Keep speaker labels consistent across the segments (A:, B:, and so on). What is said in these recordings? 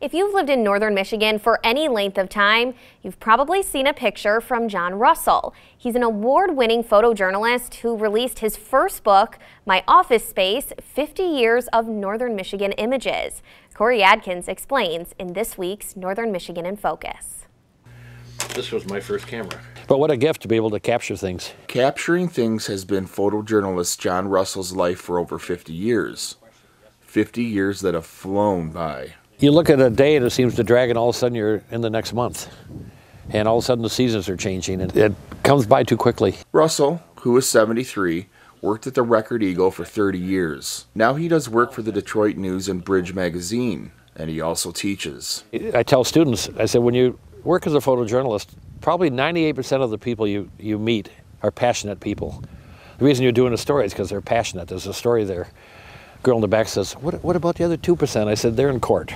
A: If you've lived in northern Michigan for any length of time, you've probably seen a picture from John Russell. He's an award-winning photojournalist who released his first book, My Office Space, 50 Years of Northern Michigan Images. Corey Adkins explains in this week's Northern Michigan in Focus.
B: This was my first camera.
C: But what a gift to be able to capture things.
D: Capturing things has been photojournalist John Russell's life for over 50 years. 50 years that have flown by.
C: You look at a day and it seems to drag, and all of a sudden you're in the next month. And all of a sudden the seasons are changing, and it comes by too quickly.
D: Russell, who is 73, worked at the Record Eagle for 30 years. Now he does work for the Detroit News and Bridge magazine, and he also teaches.
C: I tell students, I said, when you work as a photojournalist, probably 98% of the people you, you meet are passionate people. The reason you're doing a story is because they're passionate. There's a story there. Girl in the back says, what, what about the other 2%? I said, they're in court.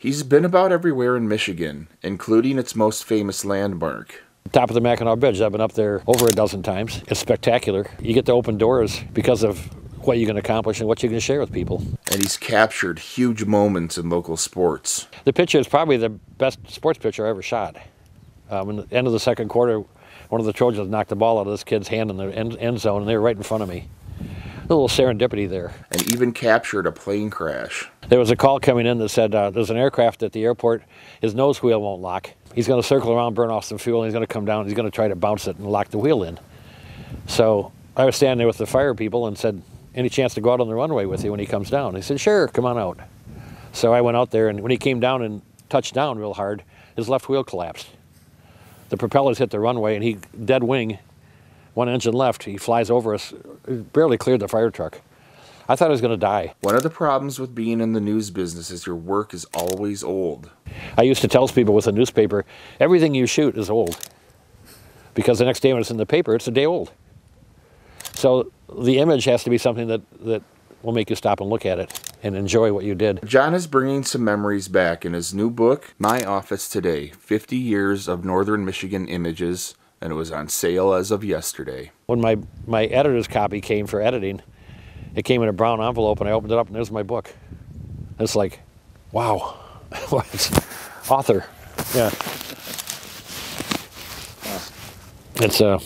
D: He's been about everywhere in Michigan, including its most famous landmark.
C: Top of the Mackinac Bridge. I've been up there over a dozen times. It's spectacular. You get to open doors because of what you can accomplish and what you can share with people.
D: And he's captured huge moments in local sports.
C: The picture is probably the best sports picture I ever shot. Um, in the end of the second quarter, one of the Trojans knocked the ball out of this kid's hand in the end, end zone, and they were right in front of me a little serendipity there.
D: And even captured a plane crash.
C: There was a call coming in that said uh, there's an aircraft at the airport. His nose wheel won't lock. He's going to circle around, burn off some fuel, and he's going to come down. He's going to try to bounce it and lock the wheel in. So I was standing there with the fire people and said, any chance to go out on the runway with you when he comes down? He said, sure, come on out. So I went out there, and when he came down and touched down real hard, his left wheel collapsed. The propellers hit the runway, and he dead wing one engine left. He flies over us, barely cleared the fire truck. I thought I was going to die.
D: One of the problems with being in the news business is your work is always old.
C: I used to tell people with a newspaper, everything you shoot is old. Because the next day when it's in the paper, it's a day old. So the image has to be something that, that will make you stop and look at it and enjoy what you did.
D: John is bringing some memories back in his new book, My Office Today 50 Years of Northern Michigan Images and it was on sale as of yesterday.
C: When my, my editor's copy came for editing, it came in a brown envelope and I opened it up and there's my book. It's like, wow, what? author, yeah. It's uh,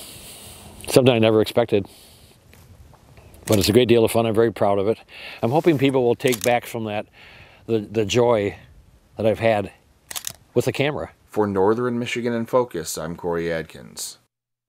C: something I never expected, but it's a great deal of fun. I'm very proud of it. I'm hoping people will take back from that the, the joy that I've had with the camera.
D: For Northern Michigan in Focus, I'm Corey Adkins.